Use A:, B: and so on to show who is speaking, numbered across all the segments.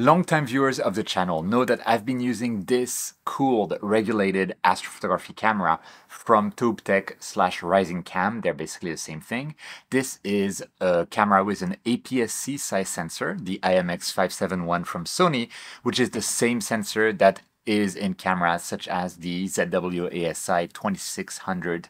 A: Longtime viewers of the channel know that I've been using this cooled regulated astrophotography camera from ToupTek slash Rising Cam. They're basically the same thing. This is a camera with an APS-C size sensor, the IMX571 from Sony, which is the same sensor that is in cameras such as the ZWO ASI 2600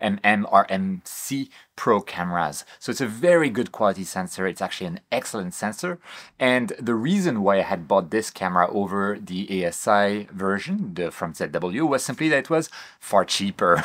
A: mm RMC Pro cameras. So it's a very good quality sensor. It's actually an excellent sensor. And the reason why I had bought this camera over the ASI version the, from ZWO was simply that it was far cheaper.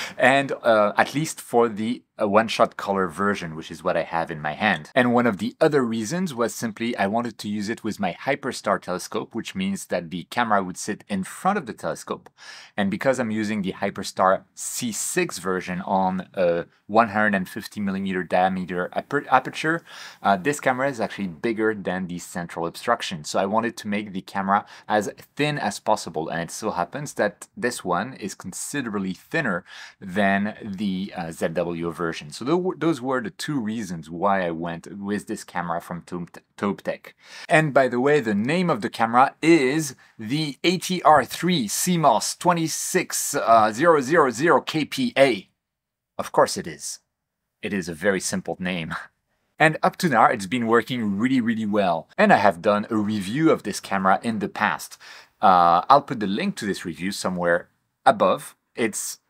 A: and uh, at least for the a one-shot color version, which is what I have in my hand. And one of the other reasons was simply I wanted to use it with my Hyperstar telescope, which means that the camera would sit in front of the telescope. And because I'm using the Hyperstar C6 version on a 150 millimeter diameter aperture, uh, this camera is actually bigger than the central obstruction. So I wanted to make the camera as thin as possible. And it so happens that this one is considerably thinner than the uh, ZWO version. So those were the two reasons why I went with this camera from ToupTek. And by the way, the name of the camera is the ATR3 CMOS 26000 uh, KPA. Of course it is. It is a very simple name. And up to now, it's been working really, really well. And I have done a review of this camera in the past. Uh, I'll put the link to this review somewhere above. It's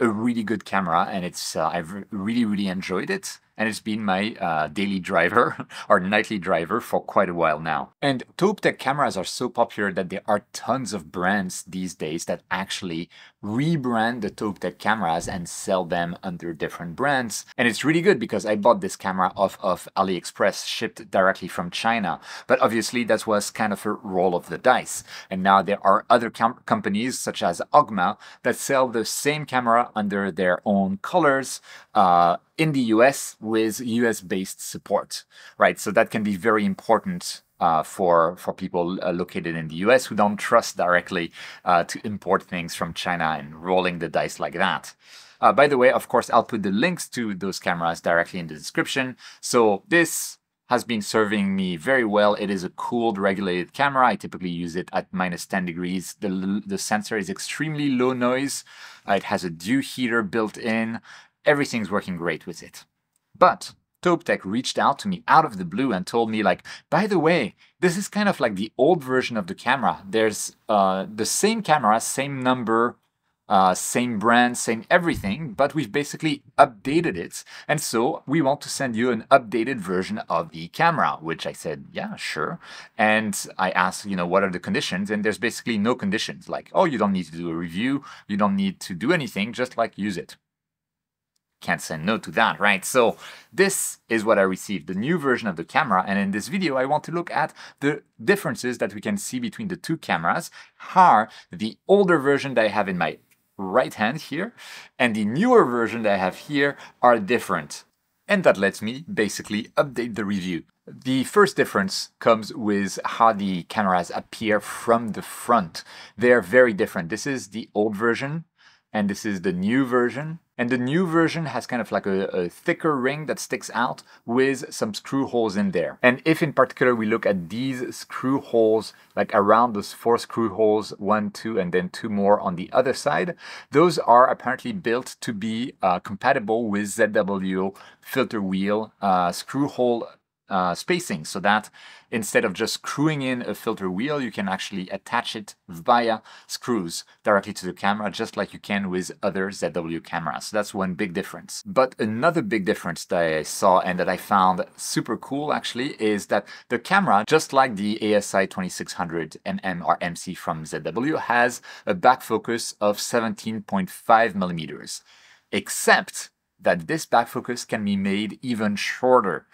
A: a really good camera and it's uh, I've really, really enjoyed it and it's been my uh, daily driver or nightly driver for quite a while now. And ToupTek cameras are so popular that there are tons of brands these days that actually rebrand the ToupTek cameras and sell them under different brands. And it's really good because I bought this camera off of AliExpress shipped directly from China. But obviously that was kind of a roll of the dice. And now there are other companies such as Ogma that sell the same camera under their own colors, uh, in the US with US based support, right? So that can be very important uh, for for people uh, located in the US who don't trust directly uh, to import things from China and rolling the dice like that. Uh, by the way, of course, I'll put the links to those cameras directly in the description. So this has been serving me very well. It is a cooled regulated camera. I typically use it at minus 10 degrees. The, the sensor is extremely low noise. it has a dew heater built in everything's working great with it. But ToupTek reached out to me out of the blue and told me like, by the way, this is kind of like the old version of the camera. There's uh, the same camera, same number, uh, same brand, same everything, but we've basically updated it. And so we want to send you an updated version of the camera, which I said, yeah, sure. And I asked, you know, what are the conditions? And there's basically no conditions like, oh, you don't need to do a review. You don't need to do anything, just like use it can't say no to that, right? So this is what I received, the new version of the camera. And in this video, I want to look at the differences that we can see between the two cameras, how the older version that I have in my right hand here and the newer version that I have here are different. And that lets me basically update the review. The first difference comes with how the cameras appear from the front. They're very different. This is the old version and this is the new version. And the new version has kind of like a, a, thicker ring that sticks out with some screw holes in there. And if in particular we look at these screw holes, like around those four screw holes, one, two, and then two more on the other side, those are apparently built to be uh, compatible with ZWO filter wheel uh, screw hole uh, spacing so that instead of just screwing in a filter wheel, you can actually attach it via screws directly to the camera, just like you can with other ZWO cameras. So that's one big difference. But another big difference that I saw and that I found super cool actually is that the camera, just like the ASI 2600 mm or MC from ZWO, has a back focus of 17.5 millimeters, except that this back focus can be made even shorter.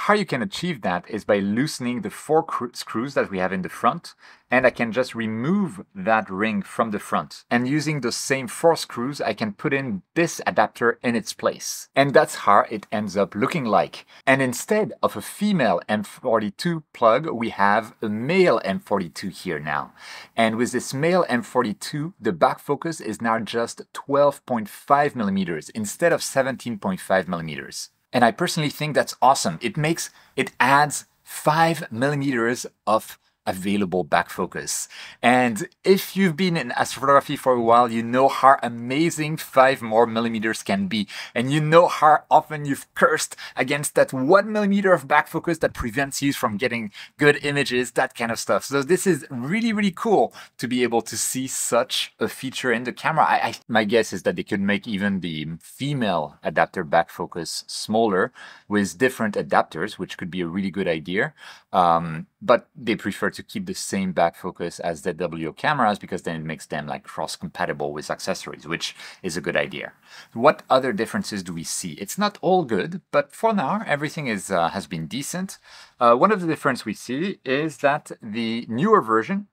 A: How you can achieve that is by loosening the four screws that we have in the front and I can just remove that ring from the front. And using the same four screws, I can put in this adapter in its place. And that's how it ends up looking like. And instead of a female M42 plug, we have a male M42 here now. And with this male M42, the back focus is now just 12.5 millimeters instead of 17.5 millimeters. And I personally think that's awesome. It makes, it adds five millimeters of available back focus. And if you've been in astrophotography for a while, you know how amazing five more millimeters can be. And you know how often you've cursed against that one millimeter of back focus that prevents you from getting good images, that kind of stuff. So this is really, really cool to be able to see such a feature in the camera. I, I, my guess is that they could make even the female adapter back focus smaller with different adapters, which could be a really good idea. Um, but they prefer to keep the same back focus as ZWO cameras because then it makes them like cross compatible with accessories, which is a good idea. What other differences do we see? It's not all good, but for now, everything is uh, has been decent. Uh, one of the differences we see is that the newer version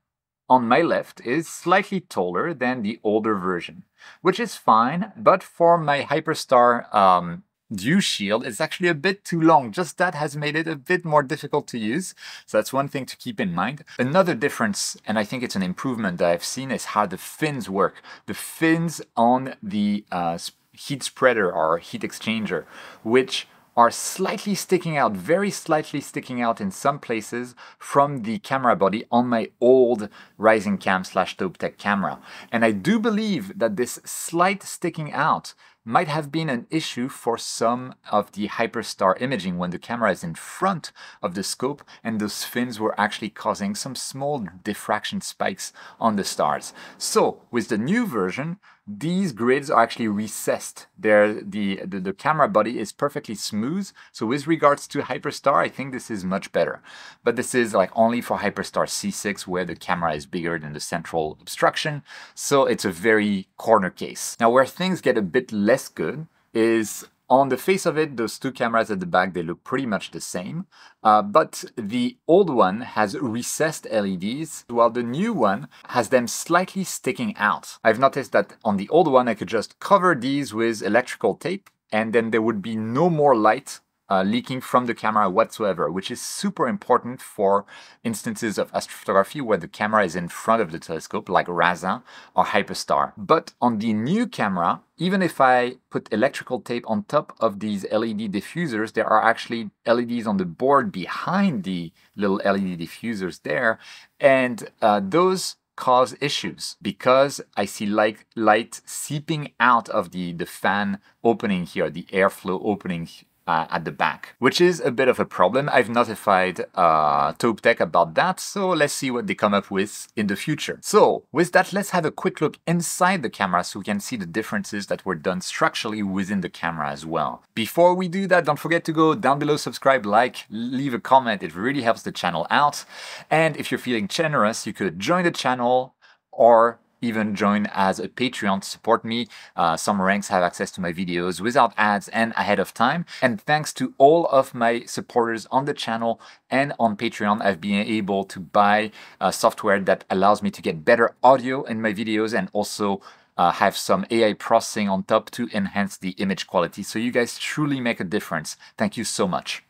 A: on my left is slightly taller than the older version, which is fine, but for my Hyperstar um, Dew Shield is actually a bit too long. Just that has made it a bit more difficult to use. So that's one thing to keep in mind. Another difference, and I think it's an improvement that I've seen, is how the fins work. The fins on the uh, heat spreader or heat exchanger, which are slightly sticking out, very slightly sticking out in some places from the camera body on my old Rising Cam slash Tech camera. And I do believe that this slight sticking out might have been an issue for some of the hyperstar imaging when the camera is in front of the scope and those fins were actually causing some small diffraction spikes on the stars. So with the new version, these grids are actually recessed. They're, the, the, the camera body is perfectly smooth. So with regards to Hyperstar, I think this is much better. But this is like only for Hyperstar C6 where the camera is bigger than the central obstruction. So it's a very corner case. Now where things get a bit less good is on the face of it, those two cameras at the back, they look pretty much the same. Uh, but the old one has recessed LEDs, while the new one has them slightly sticking out. I've noticed that on the old one, I could just cover these with electrical tape, and then there would be no more light uh, leaking from the camera whatsoever, which is super important for instances of astrophotography where the camera is in front of the telescope, like RASA or Hyperstar. But on the new camera, even if I put electrical tape on top of these LED diffusers, there are actually LEDs on the board behind the little LED diffusers there, and uh, those cause issues because I see light, light seeping out of the, the fan opening here, the airflow opening uh, at the back, which is a bit of a problem. I've notified uh, Tech about that, so let's see what they come up with in the future. So with that, let's have a quick look inside the camera so we can see the differences that were done structurally within the camera as well. Before we do that, don't forget to go down below, subscribe, like, leave a comment. It really helps the channel out. And if you're feeling generous, you could join the channel or even join as a Patreon to support me. Uh, some ranks have access to my videos without ads and ahead of time. And thanks to all of my supporters on the channel and on Patreon, I've been able to buy uh, software that allows me to get better audio in my videos and also uh, have some AI processing on top to enhance the image quality. So you guys truly make a difference. Thank you so much.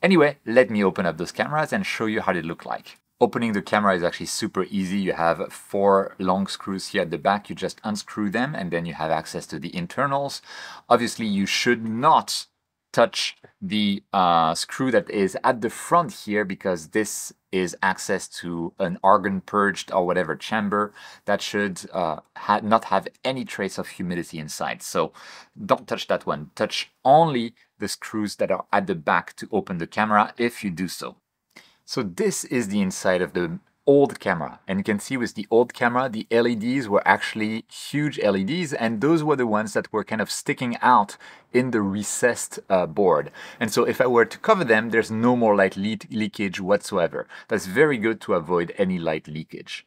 A: Anyway, let me open up those cameras and show you how they look like. Opening the camera is actually super easy. You have four long screws here at the back. You just unscrew them and then you have access to the internals. Obviously, you should not touch the uh, screw that is at the front here because this is access to an argon purged or whatever chamber that should uh, ha not have any trace of humidity inside. So don't touch that one. Touch only the screws that are at the back to open the camera if you do so. So this is the inside of the old camera. And you can see with the old camera, the LEDs were actually huge LEDs, and those were the ones that were kind of sticking out in the recessed uh, board. And so if I were to cover them, there's no more light le leakage whatsoever. That's very good to avoid any light leakage.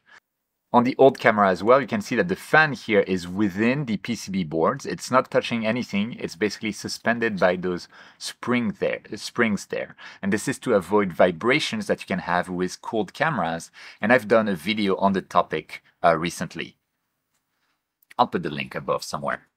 A: On the old camera as well, you can see that the fan here is within the PCB boards. It's not touching anything. It's basically suspended by those spring there, springs there. And this is to avoid vibrations that you can have with cooled cameras. And I've done a video on the topic uh, recently. I'll put the link above somewhere.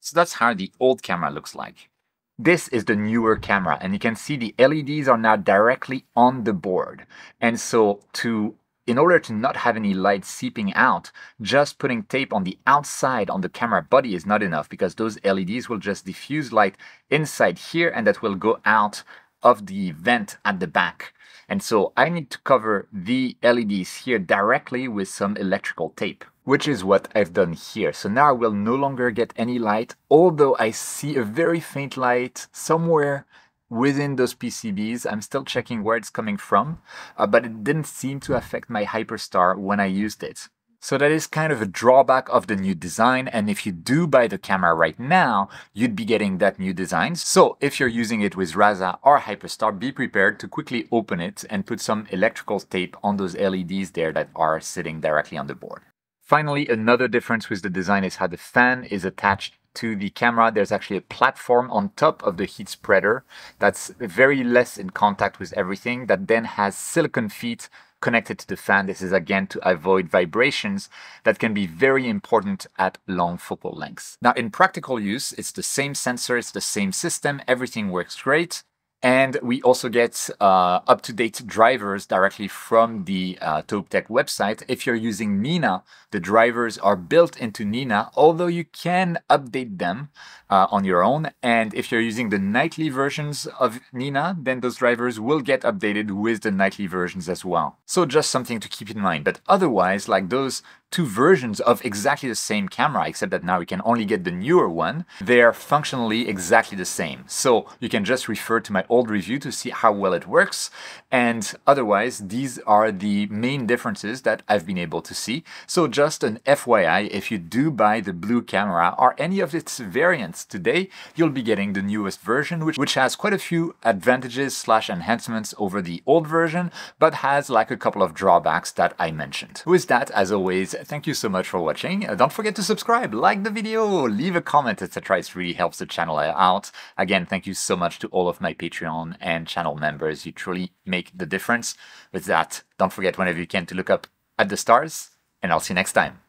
A: So that's how the old camera looks like. This is the newer camera and you can see the LEDs are now directly on the board. And so to in order to not have any light seeping out, just putting tape on the outside on the camera body is not enough because those LEDs will just diffuse light inside here and that will go out of the vent at the back. And so I need to cover the LEDs here directly with some electrical tape, which is what I've done here. So now I will no longer get any light, although I see a very faint light somewhere within those PCBs. I'm still checking where it's coming from, uh, but it didn't seem to affect my Hyperstar when I used it. So that is kind of a drawback of the new design. And if you do buy the camera right now, you'd be getting that new design. So if you're using it with RASA or Hyperstar, be prepared to quickly open it and put some electrical tape on those LEDs there that are sitting directly on the board. Finally, another difference with the design is how the fan is attached to the camera, there's actually a platform on top of the heat spreader that's very less in contact with everything that then has silicon feet connected to the fan. This is again to avoid vibrations that can be very important at long focal lengths. Now in practical use, it's the same sensor, it's the same system, everything works great. And we also get uh, up-to-date drivers directly from the uh, website. If you're using Nina, the drivers are built into Nina, although you can update them uh, on your own. And if you're using the nightly versions of Nina, then those drivers will get updated with the nightly versions as well. So just something to keep in mind. But otherwise, like those two versions of exactly the same camera, except that now we can only get the newer one. They're functionally exactly the same. So you can just refer to my old review to see how well it works. And otherwise, these are the main differences that I've been able to see. So just an FYI, if you do buy the blue camera or any of its variants today, you'll be getting the newest version, which, which has quite a few advantages slash enhancements over the old version, but has like a couple of drawbacks that I mentioned. With that, as always, thank you so much for watching. Uh, don't forget to subscribe, like the video, leave a comment, etc. It really helps the channel out. Again, thank you so much to all of my Patreon and channel members. You truly make the difference. With that, don't forget whenever you can to look up at the stars, and I'll see you next time.